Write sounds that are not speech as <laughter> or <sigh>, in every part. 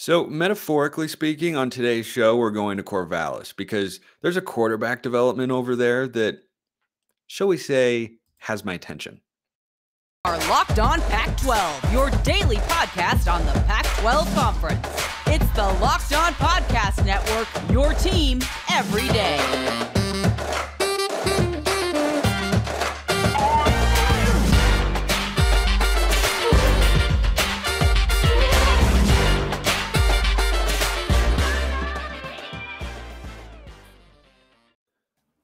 So, metaphorically speaking, on today's show, we're going to Corvallis because there's a quarterback development over there that, shall we say, has my attention. Our Locked On Pac 12, your daily podcast on the Pac 12 Conference. It's the Locked On Podcast Network, your team every day.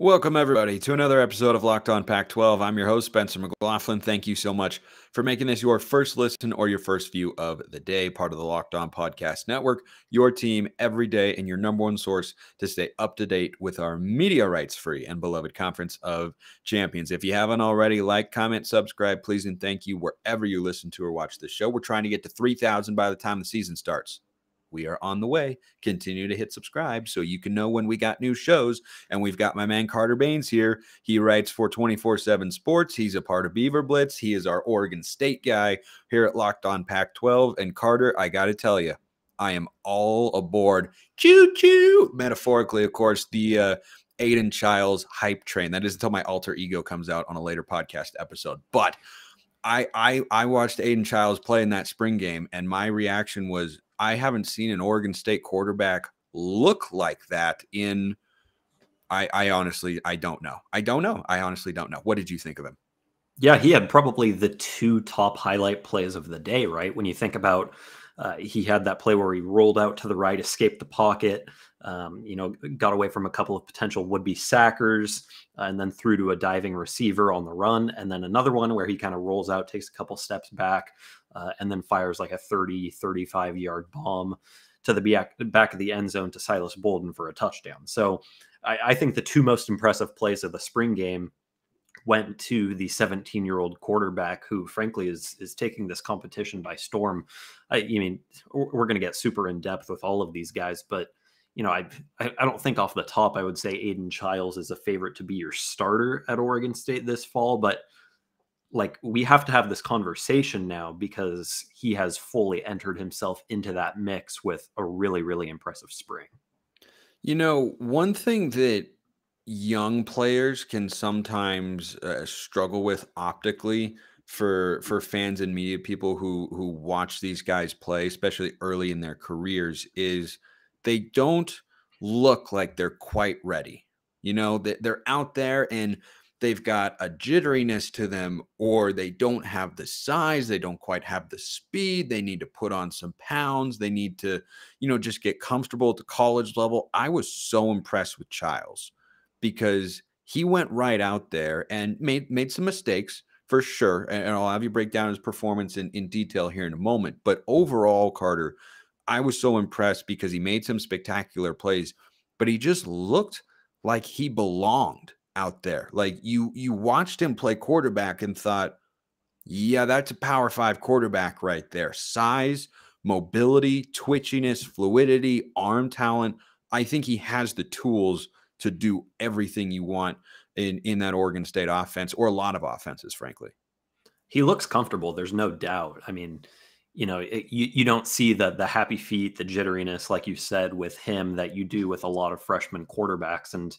Welcome, everybody, to another episode of Locked On Pac 12. I'm your host, Spencer McLaughlin. Thank you so much for making this your first listen or your first view of the day, part of the Locked On Podcast Network, your team every day, and your number one source to stay up to date with our media rights free and beloved Conference of Champions. If you haven't already, like, comment, subscribe, please, and thank you wherever you listen to or watch the show. We're trying to get to 3,000 by the time the season starts we are on the way. Continue to hit subscribe so you can know when we got new shows. And we've got my man Carter Bahns here. He writes for 24 7 Sports. He's a part of Beaver Blitz. He is our Oregon State guy here at Locked On Pac 12. And Carter, I got to tell you, I am all aboard. Choo choo. Metaphorically, of course, the uh, Aidan Chiles hype train. That is until my alter ego comes out on a later podcast episode. But I I I watched Aidan Chiles play in that spring game, and my reaction was I haven't seen an Oregon State quarterback look like that in. I, I honestly, I don't know. I don't know. I honestly don't know. What did you think of him? Yeah, he had probably the two top highlight plays of the day, right? When you think about, uh, he had that play where he rolled out to the right, escaped the pocket, um, you know, got away from a couple of potential would-be sackers, uh, and then threw to a diving receiver on the run, and then another one where he kind of rolls out, takes a couple steps back, uh, and then fires like a 30, 35 yard bomb to the back, of the end zone to Silas Bolden for a touchdown. So I, I think the two most impressive plays of the spring game went to the 17 year old quarterback who frankly is is taking this competition by storm i, I mean we're going to get super in depth with all of these guys but you know I, I don't think off the top i would say aidan chiles is a favorite to be your starter at oregon state this fall but like we have to have this conversation now because he has fully entered himself into that mix with a really really impressive spring. You know one thing that young players can sometimes uh, struggle with optically for for fans and media people who who watch these guys play especially early in their careers is they don't look like they're quite ready. You know they're out there and they've got a jitteriness to them or they don't have the size they don't quite have the speed they need to put on some pounds they need to you know just get comfortable at the college level. I was so impressed with chiles because he went right out there and made made some mistakes for sure and i'll have you break down his performance in, in detail here in a moment but overall carter i was so impressed because he made some spectacular plays but he just looked like he belonged out there. Like you you watched him play quarterback and thought, yeah, that's a power 5 quarterback right there. Size, mobility, twitchiness, fluidity, arm talent. I think he has the tools to do everything you want in in that Oregon State offense or a lot of offenses frankly. He looks comfortable, there's no doubt. I mean, you know, it, you, you don't see the the happy feet, the jitteriness, like you said, with him that you do with a lot of freshman quarterbacks. And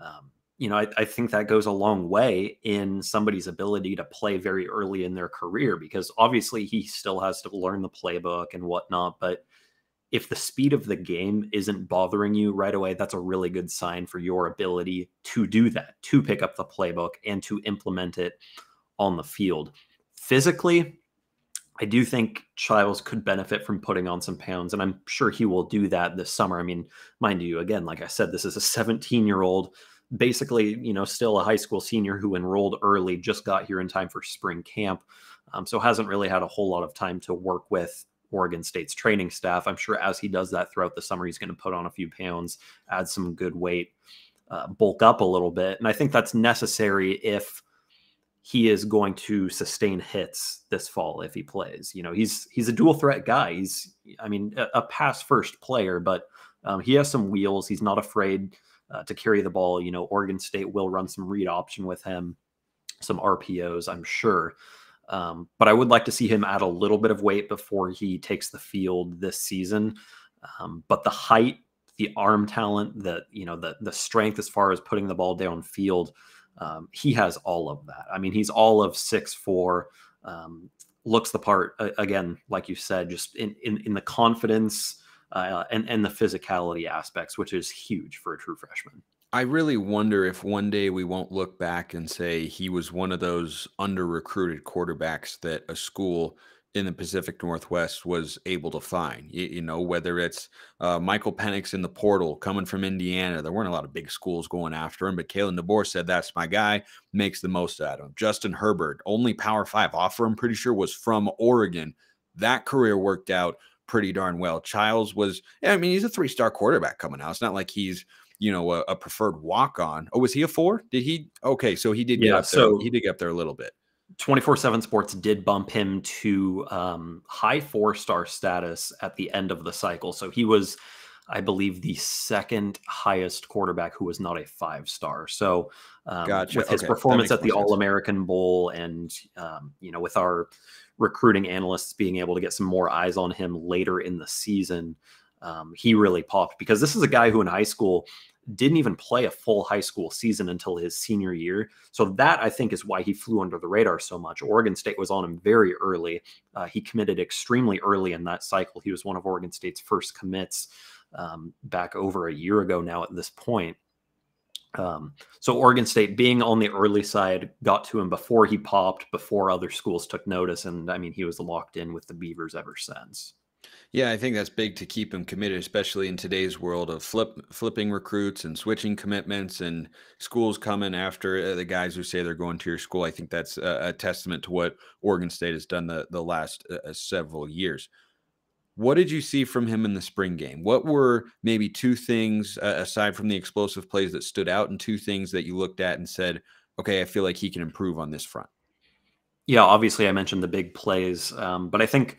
um, you know, I, I, think that goes a long way in somebody's ability to play very early in their career because obviously he still has to learn the playbook and whatnot. But if the speed of the game isn't bothering you right away, that's a really good sign for your ability to do that, to pick up the playbook and to implement it on the field. Physically, I do think Chiles could benefit from putting on some pounds, and I'm sure he will do that this summer. I mean, mind you, again, like I said, this is a 17 year old basically, you know, still a high school senior who enrolled early, just got here in time for spring camp. Um, so hasn't really had a whole lot of time to work with Oregon State's training staff. I'm sure as he does that throughout the summer, he's going to put on a few pounds, add some good weight, uh, bulk up a little bit. And I think that's necessary if he is going to sustain hits this fall if he plays. You know, he's he's a dual threat guy. He's I mean a, a pass first player, but um, he has some wheels. He's not afraid uh, to carry the ball. You know, Oregon State will run some read option with him, some RPOs, I'm sure. Um, but I would like to see him add a little bit of weight before he takes the field this season. Um, but the height, the arm talent, the you know the the strength as far as putting the ball downfield, um, he has all of that. I mean, he's all of six four. Um, looks the part uh, again, like you said, just in in, in the confidence uh, and and the physicality aspects, which is huge for a true freshman. I really wonder if one day we won't look back and say he was one of those under recruited quarterbacks that a school in the Pacific Northwest was able to find. You, you know, whether it's uh, Michael Penix in the portal coming from Indiana, there weren't a lot of big schools going after him, but Kalen DeBoer said, That's my guy, makes the most out of him. Justin Herbert, only Power Five offer, I'm pretty sure, was from Oregon. That career worked out pretty darn well. Chiles was, I mean, he's a three star quarterback coming out. It's not like he's, you know, a, a preferred walk on. Oh, was he a four? Did he? Okay, so he did get yeah, up there. So he did get up there a little bit. 24 7 Sports did bump him to um, high four star status at the end of the cycle. So he was, I believe, the second highest quarterback who was not a five star. So um, gotcha. with his okay. performance at the All American Bowl and, um, you know, with our recruiting analysts being able to get some more eyes on him later in the season, um, he really popped because this is a guy who in high school didn't even play a full high school season until his senior year. So that I think is why he flew under the radar so much. Oregon State was on him very early. Uh, he committed extremely early in that cycle. He was one of Oregon State's first commits um, back over a year ago now at this point. Um, so Oregon State being on the early side got to him before he popped, before other schools took notice. And I mean, he was locked in with the Beavers ever since. Yeah, I think that's big to keep him committed, especially in today's world of flip flipping recruits and switching commitments and schools coming after uh, the guys who say they're going to your school. I think that's a, a testament to what Oregon State has done the the last uh, uh, several years. What did you see from him in the spring game? What were maybe two things uh, aside from the explosive plays that stood out, and two things that you looked at and said, "Okay, I feel like he can improve on this front." Yeah, obviously, I mentioned the big plays, um, but I think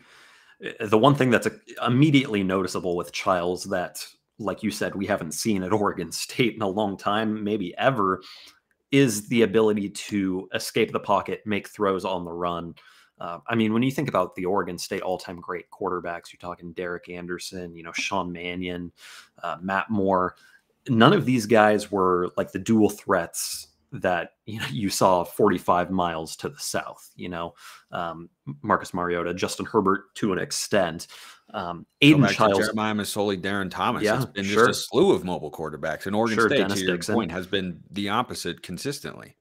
the one thing that's immediately noticeable with Chiles that, like you said, we haven't seen at <laughs> Oregon State in a long time, maybe ever, is the ability to escape the pocket, make throws on the run. Uh, I mean, when you think about the Oregon State all-time great quarterbacks, you're talking Derek Anderson, you know, Sean Mannion, uh, Matt Moore. None of these guys were like the dual threats that <laughs> you know you saw 45 miles to the south you know um, marcus mariota justin herbert to an extent um, Aidan Chiles, Jeremiah Masoli, Darron Thomas. Yeah, it's been sure. just a slew of mobile quarterbacks. And Oregon sure, State, Dennis to your Dixon. point, has been the opposite consistently.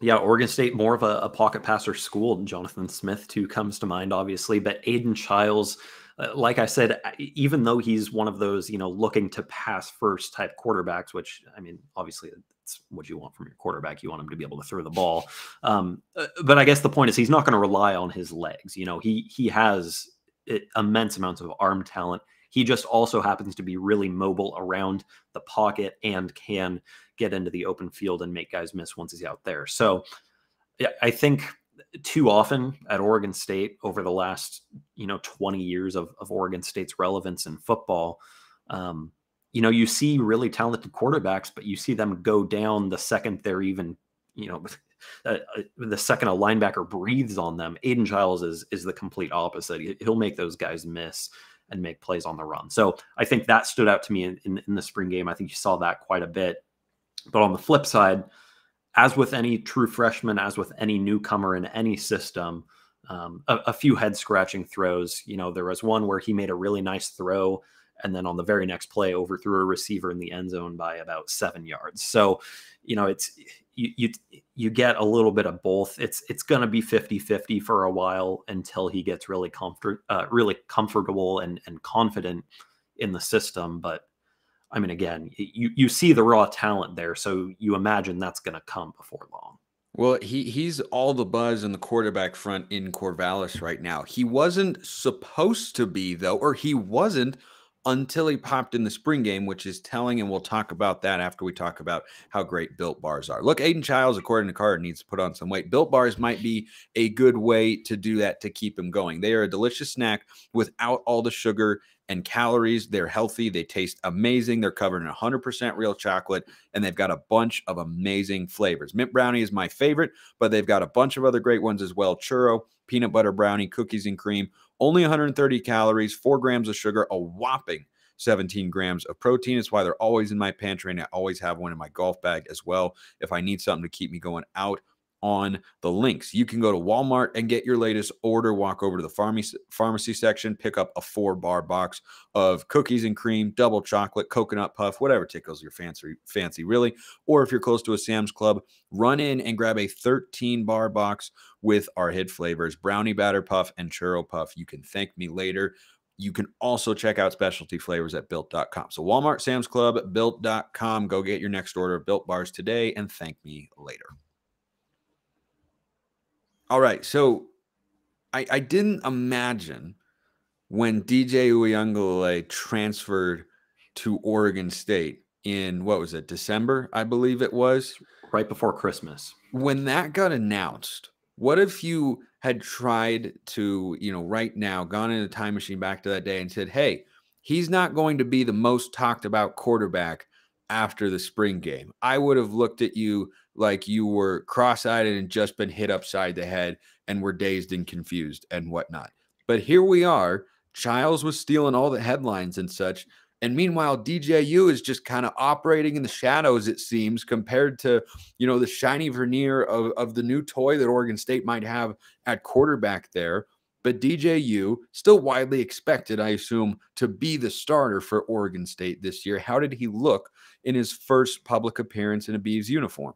Yeah, Oregon State more of a, a, pocket passer school. Jonathan Smith too comes to mind, obviously, but Aidan Chiles, uh, like I said, even though he's one of those you know looking to pass first type quarterbacks, which I mean, obviously that's what you want from your quarterback. You want him to be able to throw the ball. Um, uh, but I guess the point is he's not going to rely on his legs. You know, he he has immense amounts of arm talent. He just also happens to be really mobile around the pocket and can get into the open field and make guys miss once he's out there. So I think too often at Oregon State over the last, you know, 20 years of, of Oregon State's relevance in football, um, you know, you see really talented quarterbacks, but you see them go down the second they're even, you know, <laughs> uh, uh, the second a linebacker breathes on them. Aidan Chiles is is the complete opposite. He'll make those guys miss and make plays on the run. So I think that stood out to me in, in, in the spring game. I think you saw that quite a bit. But on the flip side, as with any true freshman, as with any newcomer in any system, um, a, a, few head scratching throws. You know, there was one where he made a really nice throw and then on the very next play overthrew a receiver in the end zone by about seven yards. So, you know, it's you you, you get a little bit of both. It's it's going to be 50-50 for a while until he gets really comfort uh, really comfortable and and confident in the system, but I mean, again, you you see the raw talent there, so you imagine that's going to come before long. Well, he he's all the buzz in the quarterback front in Corvallis right now. He wasn't supposed to be though, or he wasn't until he popped in the spring game, which is telling. And we'll talk about that after we talk about how great built bars are. Look, Aidan Chiles, according to Card, needs to put on some weight. Built bars might be a good way to do that to keep him going. They are a delicious snack without all the sugar and calories. They're healthy. They taste amazing. They're covered in 100% real chocolate, and they've got a bunch of amazing flavors. Mint brownie is my favorite, but they've got a bunch of other great ones as well. Churro, peanut butter brownie, cookies and cream. Only 130 calories, four grams of sugar, a whopping 17 grams of protein. It's why they're always in my pantry, and I always have one in my golf bag as well if I need something to keep me going out on the links. You can go to Walmart and get your latest order. Walk over to the pharmacy pharmacy section, pick up a four bar box of cookies and cream, double chocolate, coconut puff, whatever tickles your fancy fancy really. Or if you're close to a Sam's Club, run in and grab a 13 bar box with our hit flavors, brownie batter puff and churro puff. You can thank me later. You can also check out specialty flavors at built.com. So Walmart, Sam's Club, built.com. Go get your next order of built bars today and thank me later. All right. So I, I didn't imagine when DJ Uiagalelei transferred to Oregon State in what was it, December, I believe it was. Right before Christmas. When that got announced, what if you had tried to, you know, right now, gone in a time machine back to that day and said, hey, he's not going to be the most talked about quarterback after the spring game. I would have looked at you like you were cross eyed and just been hit upside the head and were dazed and confused and whatnot. But here we are. Chiles was stealing all the headlines and such. And meanwhile, DJU is just kind of operating in the shadows, it seems, compared to, you know, the shiny veneer of, of the new toy that Oregon State might have at quarterback there. But DJU, still widely expected, I assume, to be the starter for Oregon State this year. How did he look in his first public appearance in a Beavs uniform?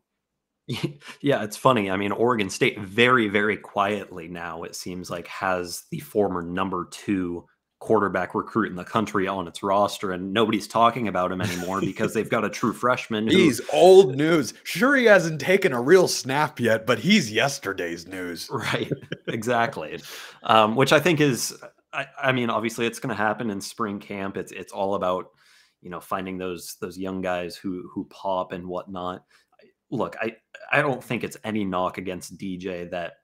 <laughs> Yeah, it's funny. I mean, Oregon State very, very quietly now, it seems like, has the former number two quarterback recruit in the country on its roster, and nobody's talking about him anymore because they've got a true freshman. Who, he's old news. Sure, he hasn't taken a real snap yet, but he's yesterday's news. <laughs> Right, exactly. um, which I think is, I, I mean, obviously, it's going to happen in spring camp. It's it's all about you know finding those those young guys who who pop and whatnot look, I I don't think it's any knock against DJ that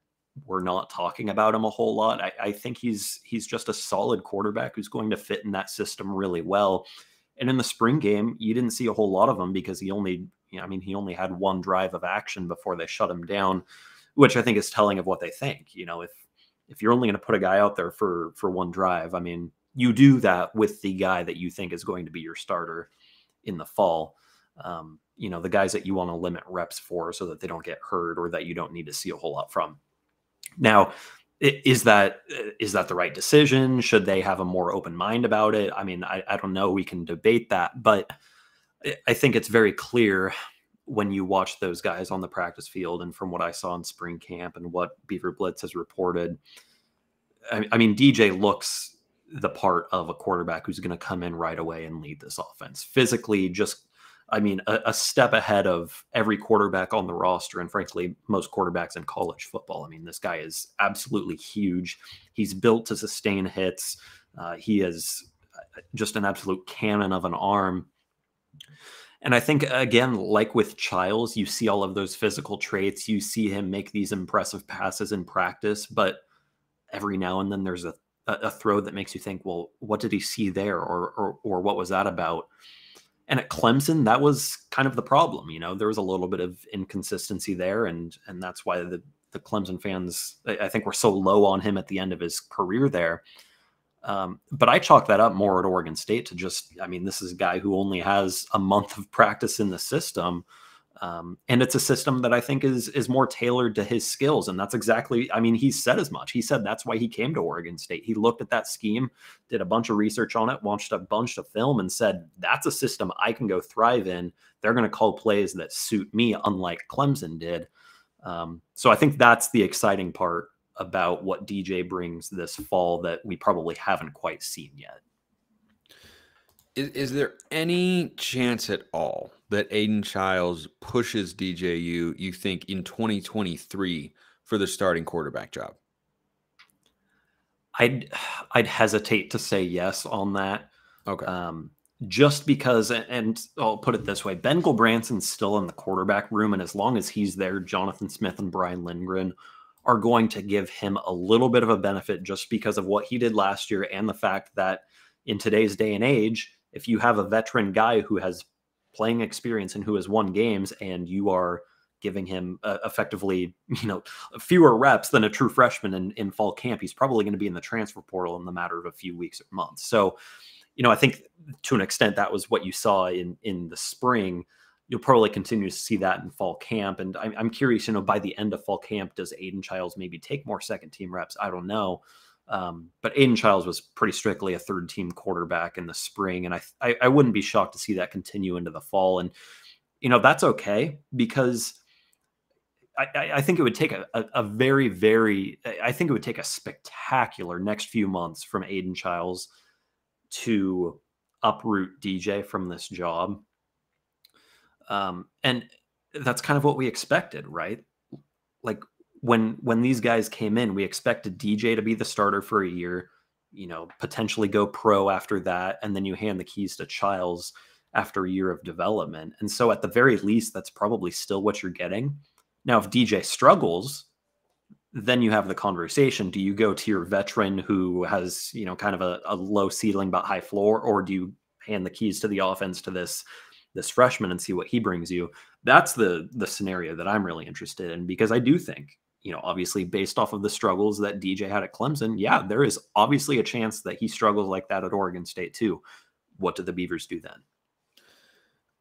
we're not talking about him a whole lot. I, I think he's he's just a solid quarterback who's going to fit in that system really well. And in the spring game, you didn't see a whole lot of him because he only, I mean, he only had one drive of action before they shut him down, which I think is telling of what they think. You know, if if you're only going to put a guy out there for for one drive, I mean, you do that with the guy that you think is going to be your starter in the fall. Um, you know the guys that you want to limit reps for so that they don't get hurt or that you don't need to see a whole lot from. Now is that is that the right decision? Should they have a more open mind about it? I mean i, I don't know. We can debate that but i think it's very clear when you watch those guys on the practice field and from what i saw in spring camp and what beaver blitz has reported i, I mean dj looks the part of a quarterback who's going to come in right away and lead this offense. Physically just I mean, a, a, step ahead of every quarterback on the roster, and frankly, most quarterbacks in college football. I mean, this guy is absolutely huge. He's built to sustain hits. Uh, he is uh, just an absolute cannon of an arm. And I think, again, like with Chiles, you see all of those physical traits. You see him make these impressive passes in practice, but every now and then there's a, a throw that makes you think, well, what did he see there? Or, or, or what was that about? And at Clemson, that was kind of the problem. You know, there was a little bit of inconsistency there, and and that's why the the Clemson fans, I think, were so low on him at the end of his career there. Um, but I chalk that up more at Oregon State to just, I mean, this is a guy who only has a month of practice in the system. Um, and it's a system that I think is is more tailored to his skills, and that's exactly. I mean, he said as much. He said that's why he came to Oregon State. He looked at that scheme, did a bunch of research on it, watched a bunch of film, and said that's a system I can go thrive in. They're going to call plays that suit me, unlike Clemson did. Um, so I think that's the exciting part about what DJ brings this fall that we probably haven't quite seen yet. Is, is there any chance at all that Aidan Chiles pushes DJU, you think, in 2023 for the starting quarterback job? I'd I'd hesitate to say yes on that. Okay. Um, just because, and I'll put it this way Ben Gulbranson's still in the quarterback room. And as long as he's there, Jonathan Smith and Brian Lindgren are going to give him a little bit of a benefit just because of what he did last year and the fact that in today's day and age, if you have a veteran guy who has playing experience and who has won games and you are giving him uh, effectively, <laughs> you know, fewer reps than a true freshman in, in fall camp, he's probably going to be in the transfer portal in the matter of a few weeks or months. So, you know, I think to an extent that was what you saw in in the spring. You'll probably continue to see that in fall camp, and I'm, I'm curious. You know, by the end of fall camp, does Aidan Chiles maybe take more second team reps? I don't know. Um, but Aidan Chiles was pretty strictly a third team quarterback in the spring, and I, I, I wouldn't be shocked to see that continue into the fall. And you know that's okay because I, I think it would take a, a, very very I think it would take a spectacular next few months from Aidan Chiles to uproot DJ from this job. Um, and that's kind of what we expected, right? Like when when these guys came in, we expected DJ to be the starter for a year, you know, potentially go pro after that, and then you hand the keys to Chiles after a year of development. And so at the very least, that's probably still what you're getting. Now, if DJ struggles, then you have the conversation. Do you go to your veteran who has, you know, kind of a, a low ceiling but high floor, or do you hand the keys to the offense to this this freshman and see what he brings you? That's the the scenario that I'm really interested in because I do think, you know, obviously based off of the struggles that DJ had at Clemson, yeah, there is obviously a chance that he struggles like that at Oregon State too. What do the Beavers do then?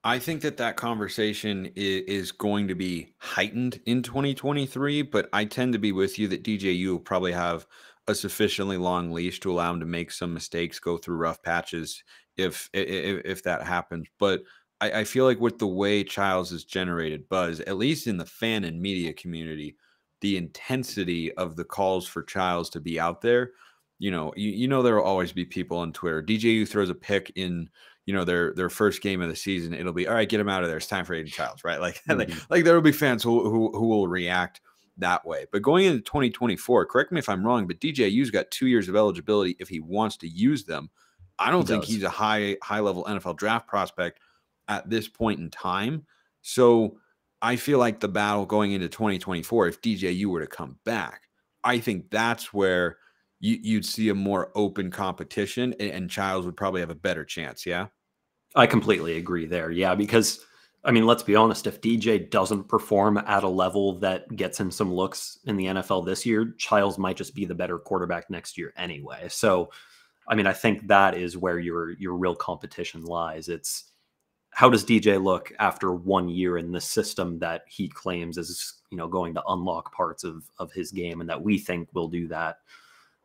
I think that that conversation is, going to be heightened in 2023, but I tend to be with you that DJU will probably have a sufficiently long leash to allow him to make some mistakes, go through rough patches if if, if that happens. But I, I feel like with the way Chiles has generated buzz, at least in the fan and media community, the intensity of the calls for Chiles to be out there, you know, you, you know there will always be people on Twitter. DJU throws a pick in you know their their first game of the season, it'll be all right. Get him out of there. It's time for Aidan Chiles, right? Like <laughs> mm-hmm. like, like there will be fans who, who who will react that way. But going into 2024, correct me if I'm wrong, but DJU's got two years of eligibility if he wants to use them. I don't he think does. he's a high high level NFL draft prospect at this point in time. So I feel like the battle going into 2024, if DJU were to come back, I think that's where you, would see a more open competition, and, and Chiles would probably have a better chance. Yeah. I completely agree there. Yeah, because I mean, let's be honest, if DJ doesn't perform at a level that gets him some looks in the NFL this year, Chiles might just be the better quarterback next year anyway. So, I mean, I think that is where your your real competition lies. It's how does DJ look after one year in the system that he claims is, you know, going to unlock parts of of his game and that we think will do that.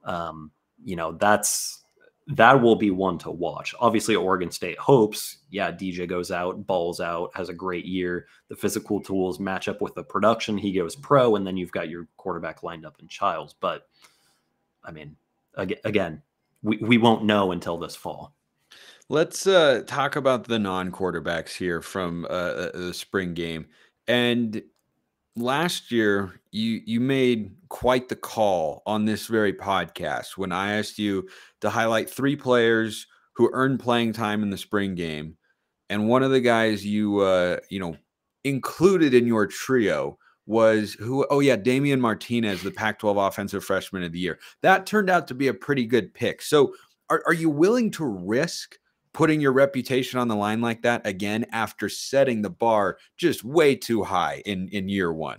Um, you know, that's that will be one to watch. Obviously, Oregon State hopes, yeah, DJ goes out, balls out, has a great year. The physical tools match up with the production. He goes pro, and then you've got your quarterback lined up in Chiles. But I mean, again, we, we won't know until this fall. Let's uh, talk about the non quarterbacks here from uh, uh, the spring game. And last year you you made quite the call on this very podcast when I asked you to highlight three players who earned playing time in the spring game, and one of the guys you uh, you know included in your trio was who oh yeah Damien Martinez the Pac-12 offensive freshman of the year. That turned out to be a pretty good pick. So are, are you willing to risk putting your reputation on the line like that again after setting the bar just way too high in in year one.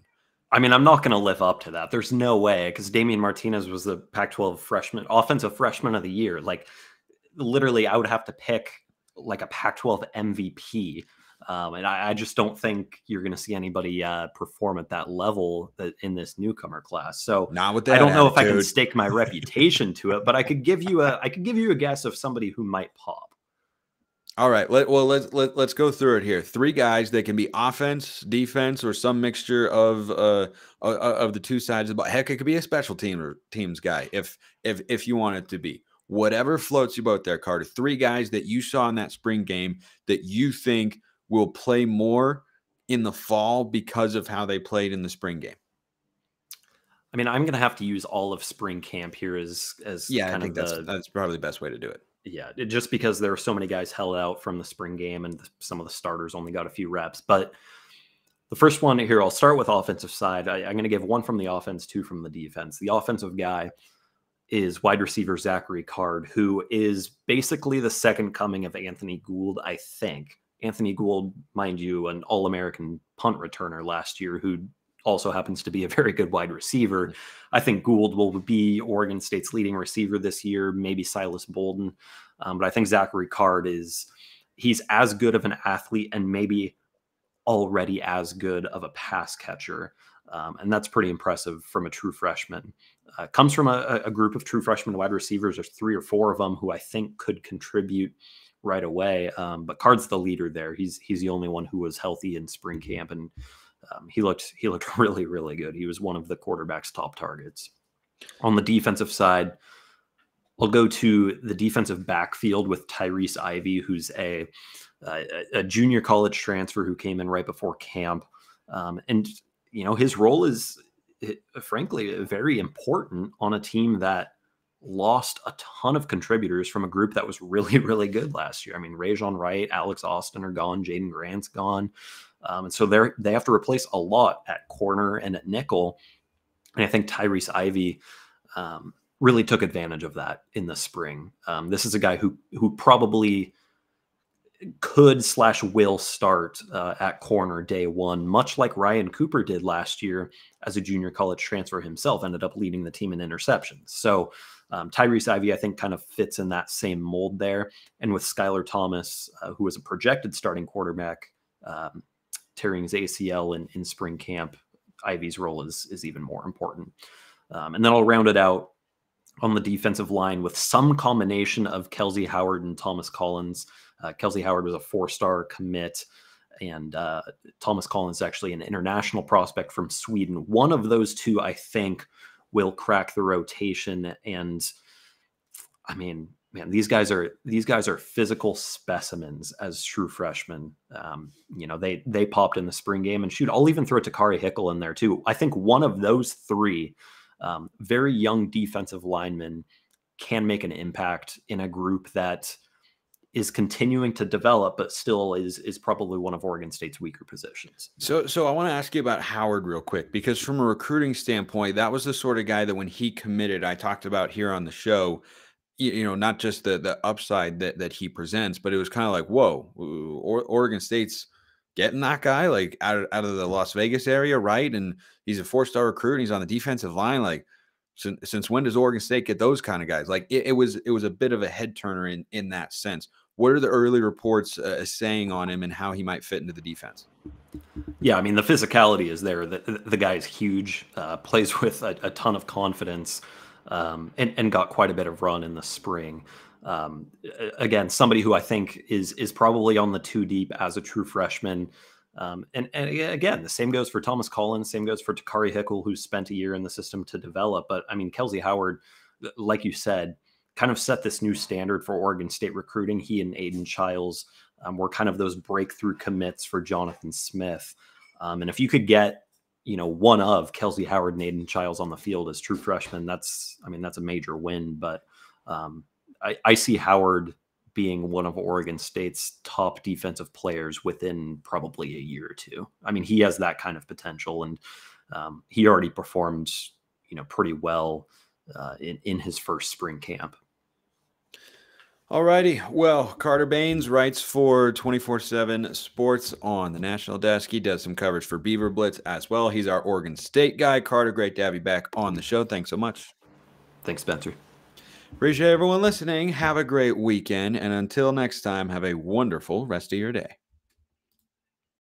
I mean, I'm not going to live up to that. There's no way because Damien Martinez was the Pac-12 freshman, offensive freshman of the year. Like, literally, I would have to pick like a Pac-12 MVP, um, and I, I, just don't think you're going to see anybody uh, perform at that level that, in this newcomer class. So, not with that. I don't know if I can stake my reputation to it, but I could give you a I could give you a guess of somebody who might pop. All right. Let, well, let's let, let's go through it here. Three guys. that can be offense, defense, or some mixture of uh, uh of the two sides of the ball. Heck, it could be a special team or teams guy if if if you want it to be. Whatever floats your boat there, Carter. Three guys that you saw in that spring game that you think will play more in the fall because of how they played in the spring game. I mean, I'm going to have to use all of spring camp here as as yeah. I think that's the, that's probably the best way to do it Yeah, it, just because there are so many guys held out from the spring game and some of the starters only got a few reps. But the first one here, I'll start with offensive side. I, I'm going to give one from the offense, two from the defense. The offensive guy is wide receiver Zachary Card, who is basically the second coming of Anthony Gould, I think. Anthony Gould, mind you, an All American punt returner last year who also happens to be a very good wide receiver. I think Gould will be Oregon State's leading receiver this year, maybe Silas Bolden. Um, but I think Zachary Card is he's as good of an athlete and maybe already as good of a pass catcher. Um, and that's pretty impressive from a true freshman. Uh, comes from a, a, group of true freshman wide receivers. There's three or four of them who I think could contribute right away. Um, but Card's the leader there. He's he's the only one who was healthy in spring camp, and um, he looked he looked <laughs> really really good. He was one of the quarterback's top targets. On the defensive side, I'll go to the defensive backfield with Tyrese Ivy, who's a a, a junior college transfer who came in right before camp, um, and you know his role is frankly very important on a team that lost a ton of contributors from a group that was really, <laughs> really good last year. I mean, Rejzohn Wright, Alex Austin are gone, Jaden Grant's gone. Um, and so they're they have to replace a lot at corner and at nickel. And I think Tyrese Ivy um, really took advantage of that in the spring. Um, this is a guy who who probably could slash will start uh, at corner day one, much like Ryan Cooper did last year as a junior college transfer himself, ended up leading the team in interceptions. So um, Tyrese Ivy, I think, kind of fits in that same mold there. And with Skylar Thomas, uh, who was a projected starting quarterback, um, tearing his ACL in, in spring camp, Ivy's role is is even more important. Um, and then I'll round it out on the defensive line with some combination of Kelze Howard and Thomas Collins. Uh, Kelze Howard was a four-star commit, and uh, Thomas Collins is actually an international prospect from Sweden. One of those two, I think, will crack the rotation. And I mean, man, these guys are these guys are physical specimens as true freshmen. Um, you know, they they popped in the spring game and shoot. I'll even throw Takari Hickle in there too. I think one of those three um, very young defensive linemen can make an impact in a group that is continuing to develop, but still is is probably one of Oregon State's weaker positions. So, so I want to ask you about Howard real quick because from a recruiting standpoint, that was the sort of guy that when he committed, I talked about here on the show. You, know, not just the the upside that that he presents, but it was kind of like, whoa, or, Oregon State's getting that guy like out of, out of the Las Vegas area, right? And he's a four star recruit. and he's on the defensive line, like. Since, since when does Oregon State get those kind of guys? Like it, it was, it was a bit of a head turner in in that sense what are the early reports uh, saying on him and how he might fit into the defense? Yeah, I mean the physicality is there. The, the guy is huge, uh, plays with a, a, ton of confidence, um, and, and got quite a bit of run in the spring. Um, again, somebody who I think is is probably on the two deep as a true freshman. Um, and, and again, the same goes for Thomas Collins, same goes for Takari Hickle, who spent a year in the system to develop. But I mean, Kelze Howard, like you said, kind of set this new standard for Oregon State recruiting. He and Aidan Chiles um, were kind of those breakthrough commits for Jonathan Smith. Um, and if you could get, you know, one of Kelze Howard and Aidan Chiles on the field as true freshmen, that's, I mean, that's a major win. But um, I, I see Howard being one of Oregon State's top defensive players within probably a year or two. I mean, he has that kind of potential, and um, he already performed, you know, pretty well uh, in in his first spring camp. Alrighty. Well, Carter Bahns writes for 24 7 Sports on the national desk. He does some coverage for Beaver Blitz as well. He's our Oregon State guy. Carter, great to have you back on the show. Thanks so much. Thanks, Spencer. Appreciate everyone listening. Have a great weekend. And until next time, have a wonderful rest of your day.